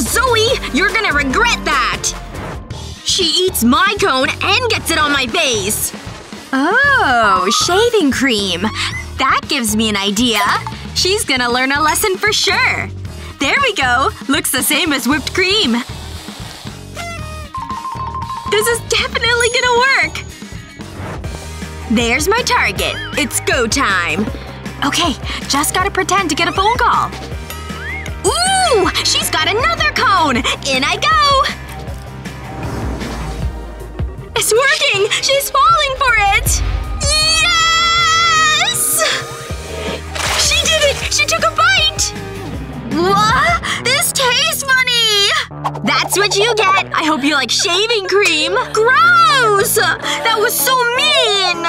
Zoe! You're gonna regret that! She eats my cone and gets it on my face! Oh, shaving cream. That gives me an idea. She's gonna learn a lesson for sure. There we go. Looks the same as whipped cream. This is definitely gonna work! There's my target. It's go time. Okay, just gotta pretend to get a phone call. Cone! In I go! It's working! She's falling for it! Yes! She did it! She took a bite! What? This tastes funny! That's what you get! I hope you like shaving cream! Gross! That was so mean!